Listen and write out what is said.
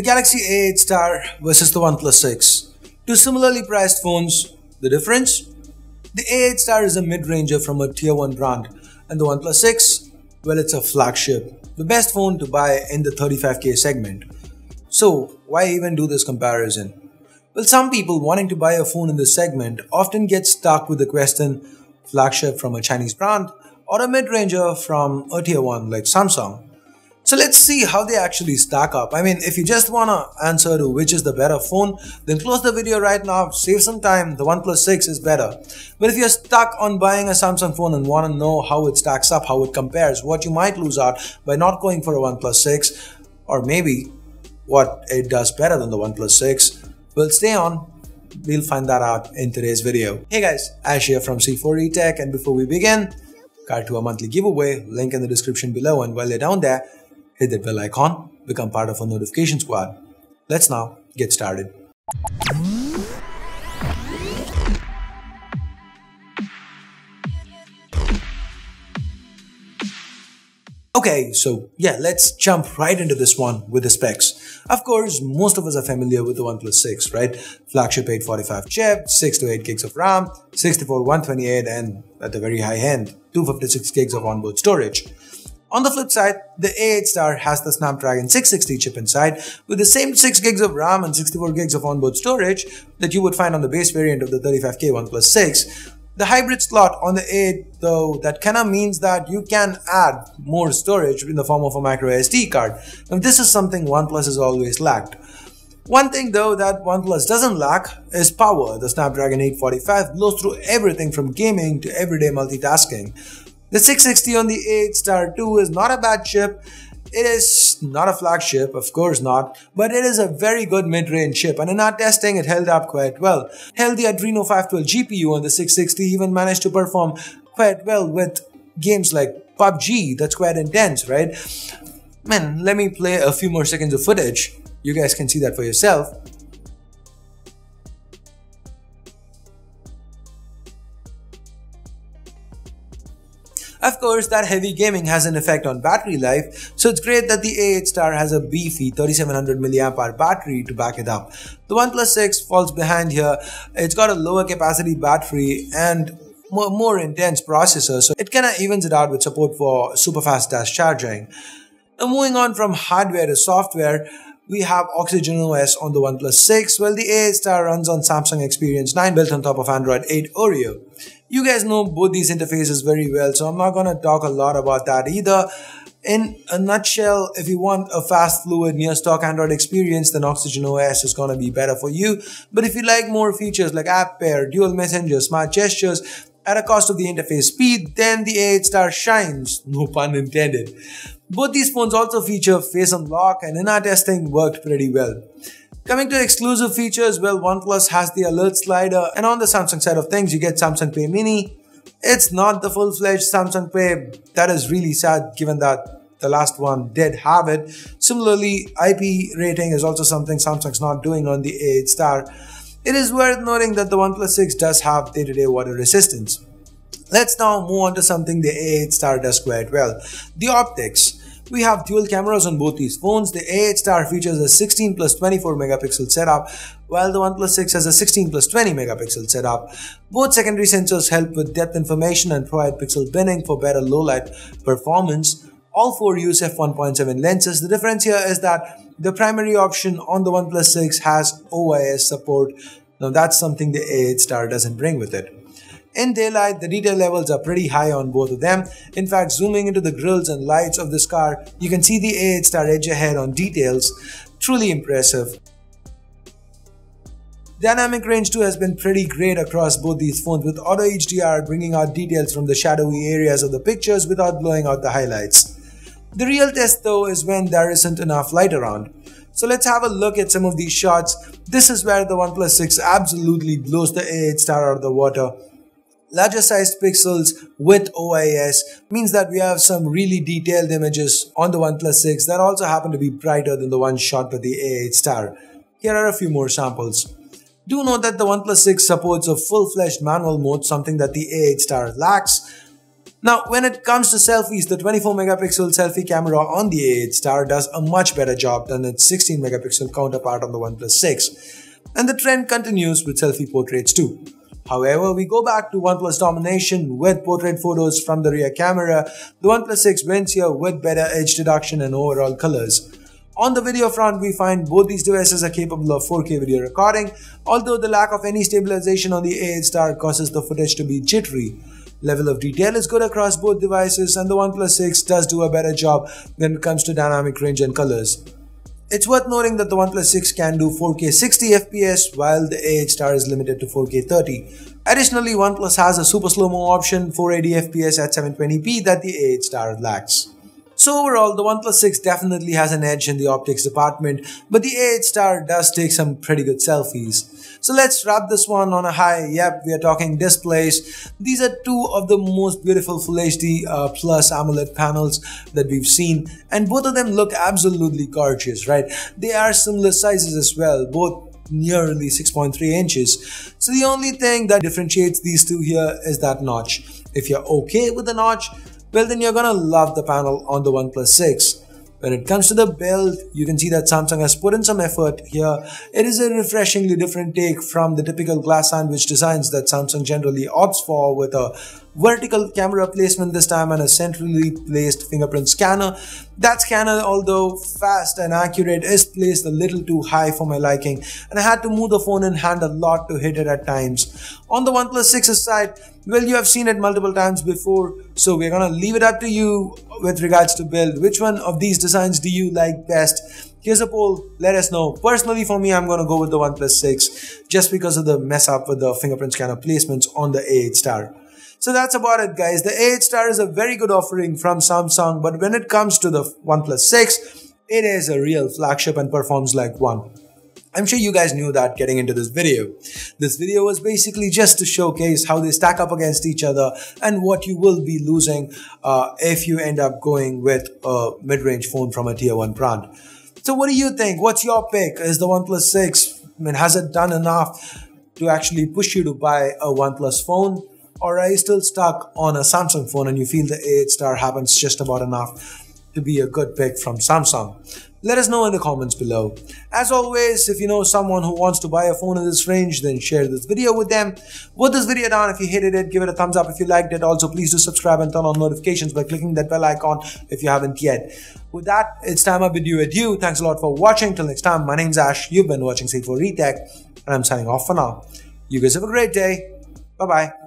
The Galaxy A8 Star versus the OnePlus 6. Two similarly priced phones. The difference? The A8 Star is a mid-ranger from a tier 1 brand and the OnePlus 6, well it's a flagship, the best phone to buy in the 35k segment. So why even do this comparison? Well some people wanting to buy a phone in this segment often get stuck with the question flagship from a Chinese brand or a mid-ranger from a tier 1 like Samsung. So let's see how they actually stack up. I mean, if you just want to answer to which is the better phone, then close the video right now, save some time, the OnePlus 6 is better. But if you're stuck on buying a Samsung phone and want to know how it stacks up, how it compares, what you might lose out by not going for a OnePlus 6, or maybe what it does better than the OnePlus 6, well stay on, we'll find that out in today's video. Hey guys, Ash here from C4E Tech and before we begin, card to a monthly giveaway, link in the description below and while you're down there, hit that bell icon, become part of our notification squad. Let's now get started. Okay, so yeah, let's jump right into this one with the specs. Of course, most of us are familiar with the OnePlus 6, right? Flagship 845 chip, 6 to 8 gigs of RAM, 64, 128, and at the very high end, 256 gigs of onboard storage. On the flip side, the A8 Star has the Snapdragon 660 chip inside with the same 6 gigs of RAM and 64 gigs of onboard storage that you would find on the base variant of the 35K OnePlus 6. The hybrid slot on the A8, though that kinda means that you can add more storage in the form of a micro SD card. And this is something OnePlus has always lacked. One thing though that OnePlus doesn't lack is power. The Snapdragon 845 blows through everything from gaming to everyday multitasking. The 660 on the A8 Star 2 is not a bad chip. It is not a flagship, of course not, but it is a very good mid-range chip and in our testing it held up quite well. Hell, the Adreno 512 GPU on the 660 even managed to perform quite well with games like PUBG, that's quite intense, right? Man, let me play a few more seconds of footage. You guys can see that for yourself. Of course, that heavy gaming has an effect on battery life, so it's great that the A8 Star has a beefy 3700 mAh battery to back it up. The OnePlus 6 falls behind here. It's got a lower capacity battery and more, more intense processor, so it kinda evens it out with support for super fast dash charging. Now moving on from hardware to software, we have Oxygen OS on the OnePlus 6, while the A8 Star runs on Samsung Experience 9 built on top of Android 8 Oreo. You guys know both these interfaces very well, so I'm not gonna talk a lot about that either. In a nutshell, if you want a fast, fluid, near stock Android experience, then Oxygen OS is gonna be better for you. But if you like more features like App Pair, Dual Messenger, Smart Gestures, at a cost of the interface speed, then the A8 Star shines, no pun intended. Both these phones also feature Face Unlock and in our testing worked pretty well. Coming to exclusive features, well OnePlus has the alert slider and on the Samsung side of things you get Samsung Pay Mini. It's not the full-fledged Samsung Pay, that is really sad given that the last one did have it. Similarly, IP rating is also something Samsung's not doing on the A8 Star. It is worth noting that the OnePlus 6 does have day-to-day -day water resistance. Let's now move on to something the A8 Star does quite well, the optics. We have dual cameras on both these phones. The A8 Star features a 16 plus 24 megapixel setup, while the OnePlus 6 has a 16 plus 20 megapixel setup. Both secondary sensors help with depth information and provide pixel binning for better low light performance. All four use f1.7 lenses. The difference here is that the primary option on the OnePlus 6 has OIS support. Now that's something the A8 Star doesn't bring with it. In daylight, the detail levels are pretty high on both of them. In fact, zooming into the grills and lights of this car, you can see the A8 Star edge ahead on details. Truly impressive. Dynamic range too has been pretty great across both these phones with Auto HDR bringing out details from the shadowy areas of the pictures without blowing out the highlights. The real test though is when there isn't enough light around. So let's have a look at some of these shots. This is where the OnePlus 6 absolutely blows the A8 Star out of the water. Larger sized pixels with OIS means that we have some really detailed images on the OnePlus 6 that also happen to be brighter than the one shot by the A8 Star. Here are a few more samples. Do note that the OnePlus 6 supports a full-fledged manual mode, something that the A8 Star lacks. Now, when it comes to selfies, the 24 megapixel selfie camera on the A8 Star does a much better job than its 16 megapixel counterpart on the OnePlus 6. And the trend continues with selfie portraits too. However, we go back to OnePlus domination with portrait photos from the rear camera. The OnePlus 6 wins here with better edge detection and overall colors. On the video front, we find both these devices are capable of 4K video recording, although the lack of any stabilization on the A8 Star causes the footage to be jittery. Level of detail is good across both devices and the OnePlus 6 does do a better job when it comes to dynamic range and colors. It's worth noting that the OnePlus 6 can do 4K 60 FPS while the A8 Star is limited to 4K 30. Additionally, OnePlus has a super slow-mo option 480 FPS at 720p that the A8 Star lacks. So overall, the OnePlus 6 definitely has an edge in the optics department, but the A8 Star does take some pretty good selfies. So let's wrap this one on a high. Yep, we are talking displays. These are two of the most beautiful Full HD uh, Plus AMOLED panels that we've seen, and both of them look absolutely gorgeous, right? They are similar sizes as well, both nearly 6.3 inches. So the only thing that differentiates these two here is that notch. If you're okay with the notch, well then you're gonna love the panel on the OnePlus 6. When it comes to the build, you can see that Samsung has put in some effort here. It is a refreshingly different take from the typical glass sandwich designs that Samsung generally opts for with a vertical camera placement this time and a centrally placed fingerprint scanner. That scanner, although fast and accurate, is placed a little too high for my liking and I had to move the phone in hand a lot to hit it at times. On the OnePlus 6's side, well, you have seen it multiple times before, so we're gonna leave it up to you with regards to build. Which one of these designs do you like best? Here's a poll, let us know. Personally, for me, I'm gonna go with the OnePlus 6 just because of the mess up with the fingerprint scanner placements on the A8 Star. So that's about it guys. The A8 Star is a very good offering from Samsung, but when it comes to the OnePlus 6, it is a real flagship and performs like one. I'm sure you guys knew that getting into this video. This video was basically just to showcase how they stack up against each other and what you will be losing uh, if you end up going with a mid-range phone from a tier 1 brand. So what do you think? What's your pick? Is the OnePlus 6, I mean, has it done enough to actually push you to buy a OnePlus phone? Or are you still stuck on a Samsung phone and you feel the A8 Star happens just about enough to be a good pick from Samsung? Let us know in the comments below. As always, if you know someone who wants to buy a phone in this range, then share this video with them. Put this video down if you hated it, give it a thumbs up if you liked it. Also, please do subscribe and turn on notifications by clicking that bell icon if you haven't yet. With that, it's time I bid you adieu. Thanks a lot for watching. Till next time, my name's Ash. You've been watching C4E Tech, and I'm signing off for now. You guys have a great day. Bye bye.